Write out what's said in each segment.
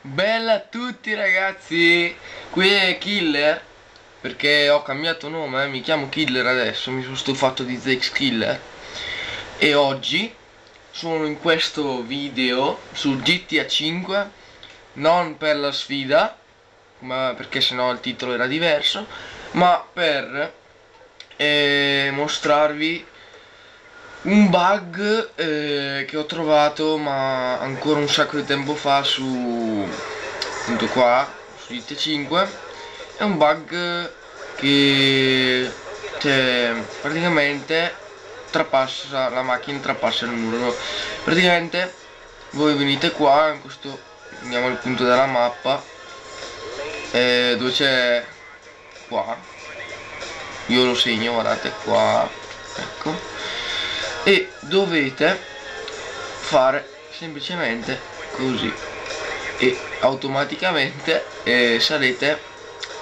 Bella a tutti ragazzi, qui è Killer perché ho cambiato nome, eh? mi chiamo Killer adesso, mi sono stufato di Zex Killer. E oggi sono in questo video su GTA 5 non per la sfida ma perché sennò il titolo era diverso ma per eh, mostrarvi un bug eh, che ho trovato ma ancora un sacco di tempo fa su appunto qua su IT5 è un bug che cioè, praticamente trapassa la macchina trapassa il muro. Praticamente voi venite qua in questo andiamo al punto della mappa eh, dove c'è qua. Io lo segno guardate qua e dovete fare semplicemente così. E automaticamente eh, sarete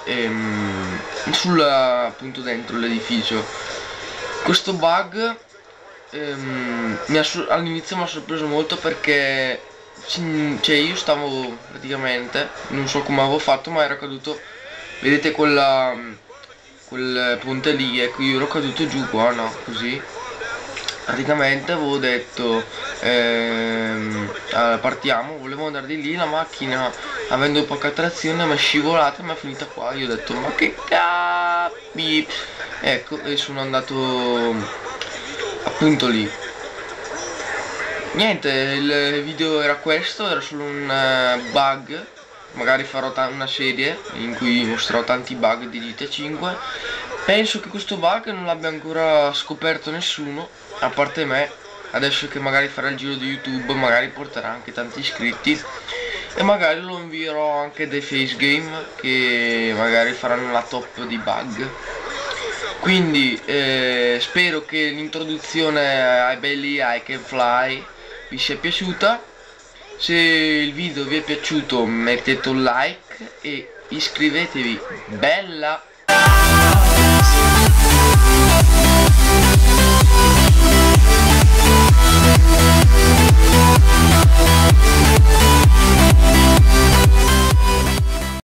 ehm, sul appunto dentro l'edificio. Questo bug ehm, all'inizio mi ha sorpreso molto perché cioè io stavo praticamente non so come avevo fatto ma ero caduto vedete quella quel ponte lì ecco io ero caduto giù qua no? Così praticamente avevo detto ehm, partiamo volevo andare di lì la macchina avendo poca trazione mi è scivolata e mi è finita qua. Io ho detto ma che capi ecco e sono andato appunto lì. Niente il video era questo era solo un uh, bug magari farò una serie in cui mostrerò tanti bug di GTA 5 penso che questo bug non l'abbia ancora scoperto nessuno a parte me. Adesso che magari farà il giro di youtube magari porterà anche tanti iscritti. E magari lo invierò anche dei face game che magari faranno la top di bug. Quindi eh, spero che l'introduzione ai belli I can fly vi sia piaciuta se il video vi è piaciuto mettete un like e iscrivetevi. Bella